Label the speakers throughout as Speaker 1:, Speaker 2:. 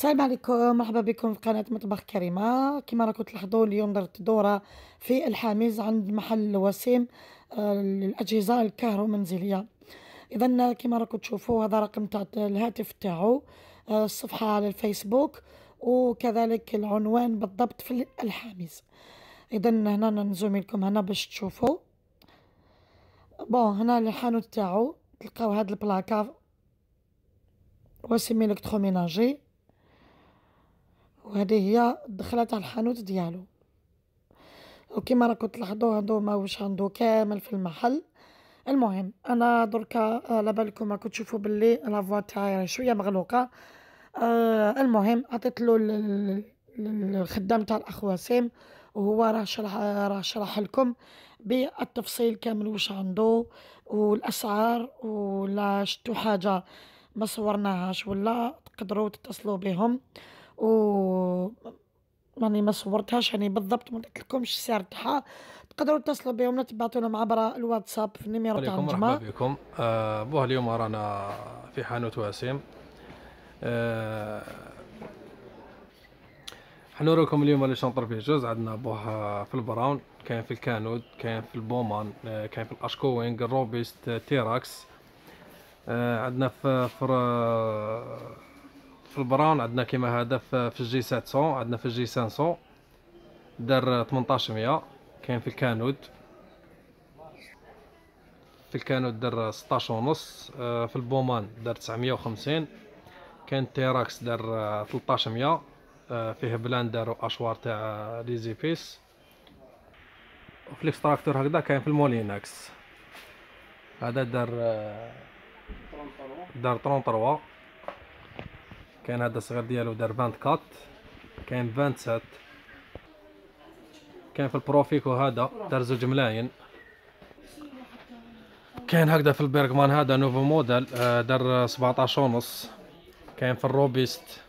Speaker 1: السلام عليكم مرحبا بكم في قناة مطبخ كريمة. كما راكم تلاحظوا اليوم درت دورة في الحامز عند محل وسيم آه، للأجهزة الكهرومنزلية. إذا كما راكم تشوفوا هذا رقم تاع الهاتف تاعو آه، الصفحة على الفيسبوك وكذلك العنوان بالضبط في الحامز إذا هنا نزوم لكم هنا باش تشوفوا. بون هنا الحانوت تاعو تلقاو هاد البلاكا وسيم électroménager وهذه هي الدخله تاع الحانوت ديالو. وكما راكم تلاحظوا هادو ماهوش عنده كامل في المحل. المهم أنا دركا على بالكم راكم تشوفوا باللي la voix تاعي شوية مغلوقة. آه المهم عطيت له الخدام تاع الاخ وسيم وهو راه شرح راه شرح لكم بالتفصيل كامل واش عنده والأسعار ولا شتو حاجة ما صورناهاش ولا تقدروا تتصلوا بهم. و راني ما صورتهاش يعني بالضبط ما قلتلكمش السعر تاعها تقدروا تتصلوا بهم ولا تبعثوا لهم عبر الواتساب في النيميرو تاع
Speaker 2: الجماعة. مرحبا بكم. آه بوه اليوم رانا في حانوت وسيم آه حنوريكم اليوم les centrifugeuses. عندنا bon في ال Braun كاين في ال Kenwood كاين في ال Bomann آه كاين في ال H.Koenig الروبيست تيراكس. آه عندنا في, في في ال Braun عندنا كيما هذا في ال J 700 عندنا في ال J 500 دار 1800 كاين في ال Kenwood. في ال Kenwood دار 16 ونص آه، في ال Bomann دار 950 كاين تيراكس دار 1300 آه، فيه blender و hachoir تاع les épices وفي ال extracteur هكذا كاين في ال Moulinex هذا دار آه، دار 33 كاين هذا الصغير ديالو دار 24 كاين 27 كاين في ال ProfiCook هذا دار زوج ملاين كاين هكذا في ال Bergmann هذا nouveau modèle آه، دار 17 ونص. كاين في الروبيست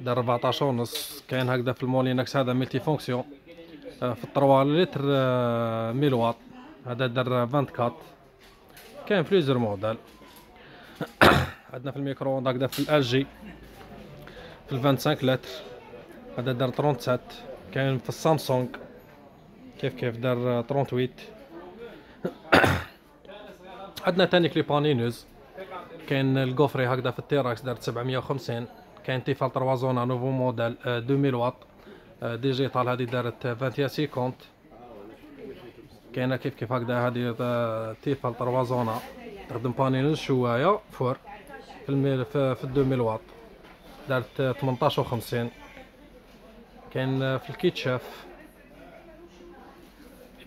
Speaker 2: دار 14 ونص. كاين هكذا في ال Moulinex هذا multifonction. آه، في 3 لتر 1000 آه، واط. هذا دار 24 كاين plusieurs modèles. عندنا في الميكرو هكذا في LG في ال 25 لتر هذا دار 37 كاين في السامسونج كيف كيف؟ دار 38 عندنا تاني les panineuses كاين ال gaufrier هكذا في التيراكس دار 750 كاين Tefal 3 en un nouveau modèle 2000 واط digital هذه دارت 21 كاينة كيف كيف هكذا هذه Tefal 3 en un تخدم panineuse شوايه four. في في, في 2000 واط. دارت 18 و50 كاين في الكيتشاف.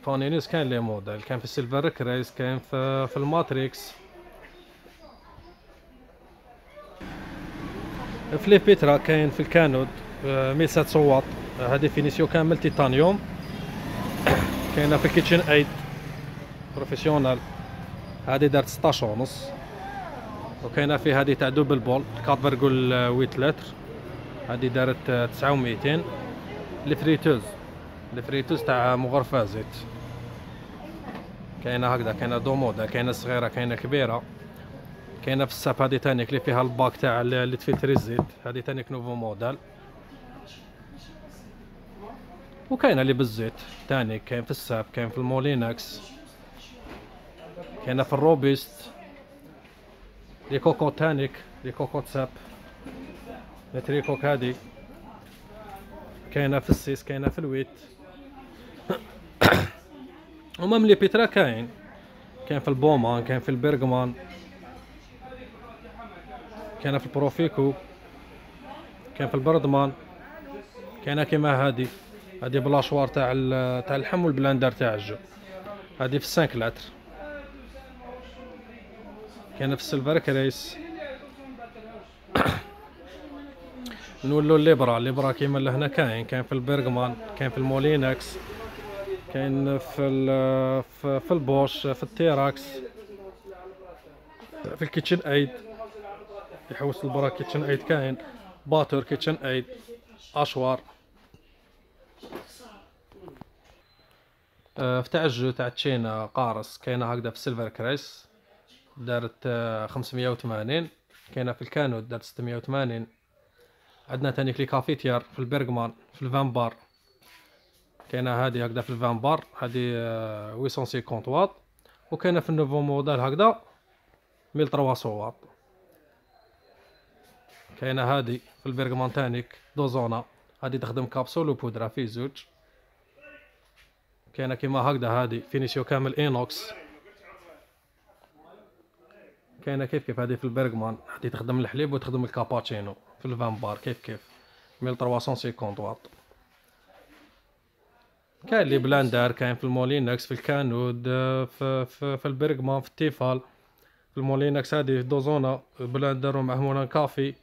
Speaker 2: فانينيس كاين لي موديل. كان في السيلفر كريس كاين في, في الماتريكس. في لي بيترا كاين في الكانود 1700 واط. هذه فينيسيو كامل تيتانيوم. كاينة في الكيتشن 8 بروفيسيونال. هذه دارت 16 ونص وكاينة في هذه تاع دوبل بول 4.8 لتر. هذه دارت 9200 ال friteuse ال friteuse تاع مغرفة زيت. كاينة هكذا كاينة deux كاينة صغيرة كاينة كبيرة. كاينة في ال SEB هذه تانيك اللي فيها الباك تاع اللي تفلتري الزيت. هذه تانيك nouveau modèle. وكاينة اللي بالزيت. تاني كاين في ال SEB كاين في ال Moulinex. كاينة في الروبيست. كوكو تانيك كوكو تساب لي تريكوك هادي كاينة في السيس كاينة في الويت ومام لي بيترا كاين كاين في البومان كاين في البرغمان كاين في البروفيكو كاين في البردمان كاينة كيما هادي هادي بلاشوار تاع تاع اللحم والبلاندر تاع الجو هادي في 5 لتر كاين في السيلفر كريس. نولو الليبرا. الليبرا كيما اللي هنا كاين. كاين في البرغمان كاين في المولينكس كاين في في البوش في التيراكس في الكيتشن ايد. يحوس البرا كيتشن ايد كاين. باتور كيتشن ايد. اشوار. آه، في تاع jus تاع تشينا قارص كاينة هكذا في ال Silver Crest. دارت 580 كاينة في ال Kenwood دارت 680 عندنا تاني les cafetières في ال Bergmann في الفان بار. كاينة هادي هكذا في الفان بار هادي آه، 850 واط. وكاينة في ال nouveau modèle هكذا 1300 واط. كاينة هادي في ال Bergmann تانيك deux en un هادي تخدم كابسول وبودرة في زوج. كاينة كيما هكذا هادي finition كامل inox. كاينة كيف كيف هادي في ال Bergmann؟ هادي تخدم الحليب وتخدم الكاباتشينو في الفان بار كيف؟ كيف 1350 واط. كاين les blenders كاين في ال Moulinex في ال Kenwood في في, في البرغمان في التيفال. في المولينكس في دوزونا بلاندر ومعه مولان كافي.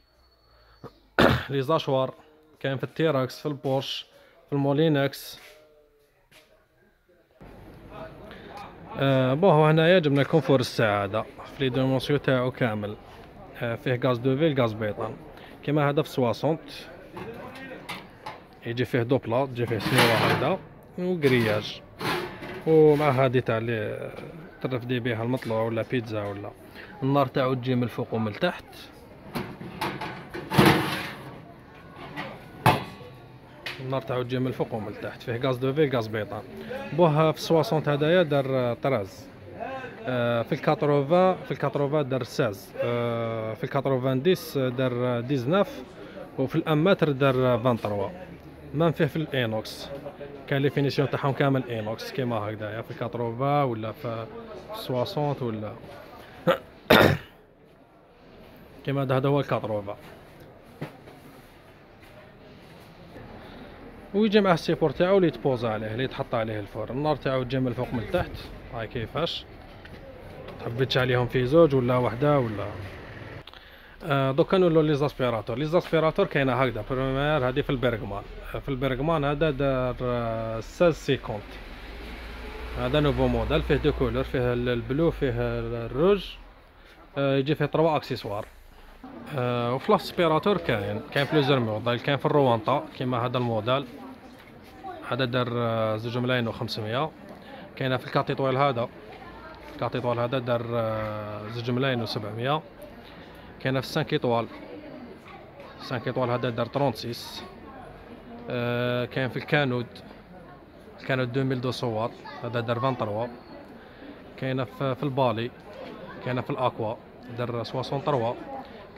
Speaker 2: لي زاشوار كاين في التيراكس في البورش في المولينكس. آه بوه هنايا جبنا الكونفور السعادة. في لي دومونسيو تاعو كامل. آه فيه غاز دو فيل غاز بيطان. كيما هذا في 60 يجي فيه دوبلا تجي فيه سنيوة هكذا وكرياج ومع هادي تاع اللي ترفدي بيها المطلوع ولا بيتزا ولا. النار تاعو تجي من الفوق ومن التحت. النار تاعو تجي من الفوق ومن التحت. فيه gaz de ville gaz butane. bon في 60 هدايا دار طراز. في ال quatre-vingts في ال quatre-vingts دار 16 آه، في ال quatre-vingt-dix دار 19 وفي ال un mètre دار 23 ما فيه في ال inox. كان les finitions تاعهم كامل inox كيما هكذايا في ال quatre-vingts ولا في 60 ولا كيما هذا هو ال quatre-vingts. ويجي معاه ال support تاعو اللي يتبوزا عليه اللي يتحط عليه ال four. النار تاعو تجي من الفوق من التحت هاي كيفاش؟ تحب عليهم في زوج ولا وحدة ولا. آه دوكا نولو les aspirateurs les aspirateurs كاينة هكذا. première هذه في ال Bergmann. آه، في ال Bergmann هذا دار آه، 1650 هذا nouveau modèle فيه deux couleurs فيه ال- ال bleu فيه الروج آه، يجي فيه trois accessoires آه، وفي ال aspirateur كاين. كاين plusieurs modèles كاين في ال Rowenta كيما هذا الموديل. هذا دار آه، زوج ملايين وخمسمية. كاينة في الكاتيطوال هذا. الكاتيطوال هذا دار آه، زوج ملايين وسبعمية. كاينة في ال cinq étoiles ال cinq étoiles هذا دار 36 آه، كاين في الكانود. الكانود 2200 واط هذا دار 23 كاينة في, في البالي. كاينة في الأكوا. دار 63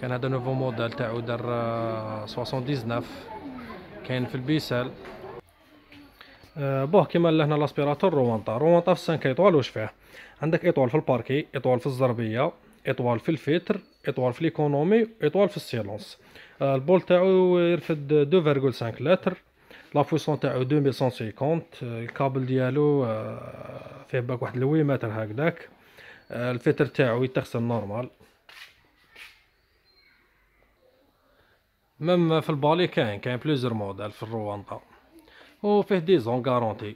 Speaker 2: كان هذا نوفو موديل تاعو دار آه، 79 كاين في البيسال بوه كيما لهنا لاسبيراتور روانطا روانطا في 5 ايطوال واش فيه عندك ايطوال في الباركي ايطوال في الزربية ايطوال في الفيتر ايطوال في ليكونومي ايطوال في السيلونس. آه، البول تاعو يرفد 2.5 لتر لا بويسون تاعو 2150 آه، الكابل ديالو فيه باك واحد لوي متر هكذاك الفيتر تاعو يتغسل نورمال. ميم في البالي كاين كاين بليزر موديل في الروانطا وفيه ديزون غارونتي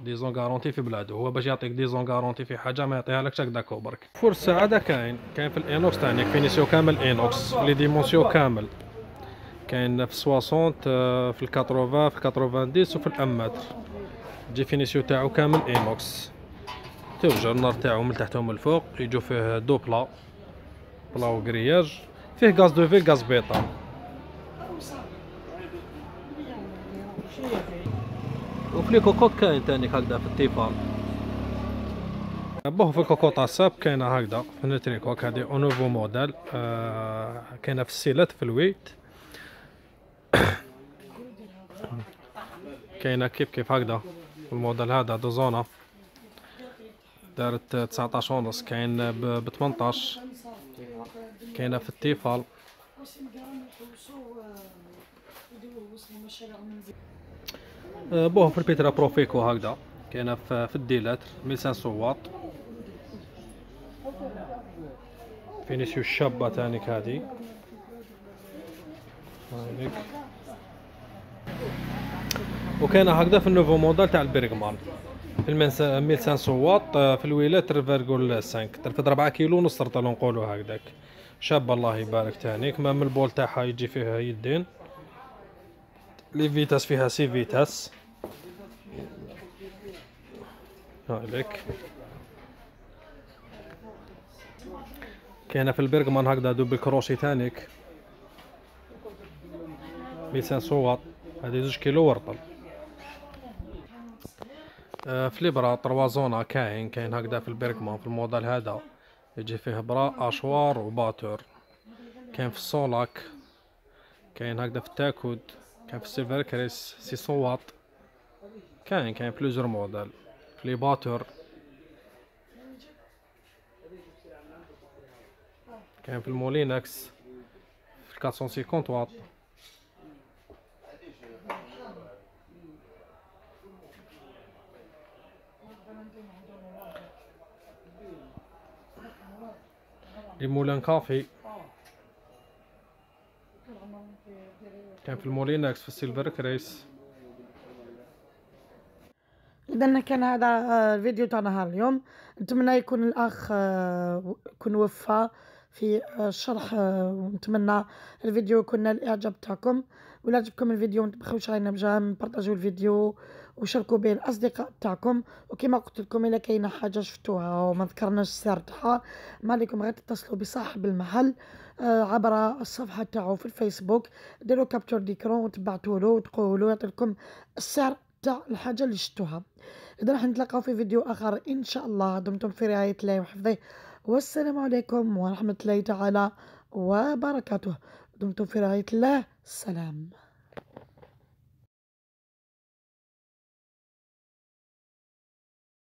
Speaker 2: ديزون غارونتي في بلادو هو باش يعطيك ديزون غارونتي في حاجة ما يعطيها لكش هكداك برك فور السعاده كاين كاين في الإنوكس تانيك فينيسيو كامل إنوكس. لي ديمونسيون كامل. كاين في 60 آه، في ال 80 في ال 90 وفي ال un mètre جي finition تاعو كامل inox. توجه النار تاعو من تحت ومن الفوق يجو فيه deux plats. plat و grillage فيه gaz de ville gaz butane وفي les cocottes كاين تاني هكذا في ال Tefal. bon في الكوكوط تاع ال SEB كاينة هكذا في ال Nutricook هادي en nouveau modèle آه كاينة في ال six litres في ال huit. كاينة كيف كيف هكذا الموديل هذا دوزونا دارت 19 ونص كاين ب 18 كاينة في التيفال. بوه في البيترا بروفيكو هكذا. كاينة في, في الديلاتر 1500 واط finition الشابة تانيك هادي. وكاينة هكذا في ال nouveau modèle تاع ال Bergmann في المنس 1500 واط آه، في ال huit litres 3.5 ترفد 4 كيلو ونص نقولوا هكذاك. شابة الله يبارك تانيك. même ال bol تاعها يجي فيها يدين. les vitesses فيها six vitesses. هايليك كاينة في البرغمان هكذا دوبل كروشي تانيك. ميتين صوت هادي زوج كيلو ورطل. آه، في الابرة طروا زونا كاين. كاين هكذا في البركمان في الموديل هذا. يجي فيه برا أشوار وباتور. كاين في السولاك كاين هكذا في التاكود. كاين في السيلفر كريس سي صوات كاين كاين plusieurs modèles. في les batteurs كاين في ال Moulinex. في 450 واط. les cafés. كان في ال Moulinex في ال Silvercrest.
Speaker 1: اذا كان هذا آه، الفيديو تاع نهار اليوم. نتمنى يكون الأخ آه، يكون وفى في الشرح آه، ونتمنى الفيديو يكون الإعجاب تاعكم. ولا عجبكم الفيديو ما تبخلوش علينا ب j'aime بارطاجيو الفيديو. وشاركوا به الاصدقاء تاعكم وكما قلت لكم إلا كاينة حاجة شفتوها وما ذكرناش السعر تاعها ما عليكم غير تتصلوا بصاحب المحل آه عبر الصفحة تاعو في الفيسبوك. ديروا كابتور ديكرون وتبعتوا له وتقولوا له يعطي لكم السعر تاع الحاجة اللي شفتوها. إذا راح نتلاقاو في فيديو آخر إن شاء الله. دمتم في رعاية الله وحفظه. والسلام عليكم ورحمة الله تعالى وبركاته. دمتم في رعاية الله. سلام.